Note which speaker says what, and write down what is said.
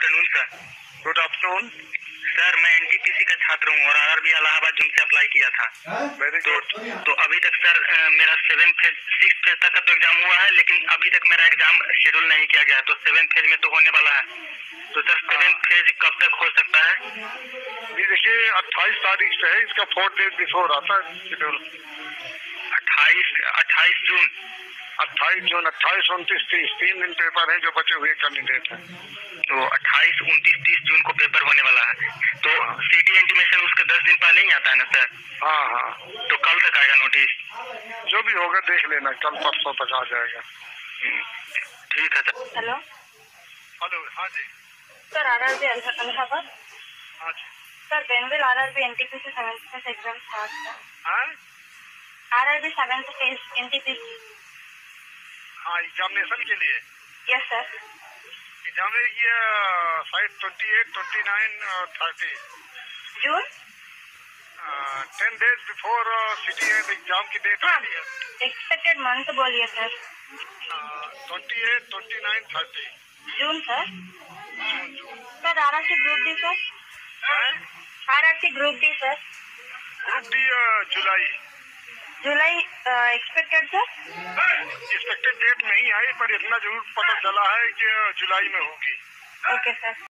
Speaker 1: Afternoon sir
Speaker 2: good afternoon
Speaker 1: sir मैं NTPC का छात्र हूँ और आरआरबी इलाहाबाद जून से अप्लाई किया था। तो तो अभी तक सर मेरा सेवन फ़ेज़ सिक्स फ़ेज़ तक का तो एग्ज़ाम हुआ है लेकिन अभी तक मेरा एग्ज़ाम शेड्यूल नहीं किया गया है। तो सेवन फ़ेज़ में तो होने वाला है। तो सर सेवन फ़ेज़ कब तक हो सकता है?
Speaker 2: देखिए अट्ठाईस तारीख से है इसका फोर डेज़ बिफोर आता है शेड्यूल
Speaker 1: अट्ठाईस अट्ठाईस जून।
Speaker 2: अट्ठाईस जून अट्ठाईस उनतीस तीस तीन दिन पेपर हैं जो बचे हुए कैंडिडेट हैं।
Speaker 1: तो अट्ठाईस उनतीस तीस जून को पेपर होने वाला है। तो सिटी इंटीमेशन उसके दस दिन पहले ही आता है ना सर
Speaker 2: हाँ हाँ।
Speaker 1: तो कल तक आएगा नोटिस
Speaker 2: जो भी होगा देख लेना कल परसों तक आ जाएगा।
Speaker 1: हम्म, ठीक है सर
Speaker 3: हेलो
Speaker 2: हेलो हाँ जी।
Speaker 3: सर आरआरबी अलाहाबाद
Speaker 2: हाँ जी।
Speaker 3: Sir बेनविल RRB NTPC seventh phase exam start था
Speaker 2: हाँ?
Speaker 3: आरआरबी सेवेंथ फ़ेज़ एनटीपीसी
Speaker 2: हाँ एग्जामिनेशन के लिए?
Speaker 3: यस सर
Speaker 2: एग्ज़ाम ये twenty eight twenty nine thirty
Speaker 3: June
Speaker 2: ten days before city and exam की डेट
Speaker 3: हाँ
Speaker 2: है।
Speaker 3: एक्सपेक्टेड मंथ बोलिए sir
Speaker 2: twenty eight twenty nine thirty
Speaker 3: June sir
Speaker 2: June June
Speaker 3: sir C group D sir R R C group D sir
Speaker 2: group D July
Speaker 3: July expected sir
Speaker 2: expected date नहीं आई पर इतना ज़रूर पता चला है कि जुलाई में होगी।
Speaker 3: Okay sir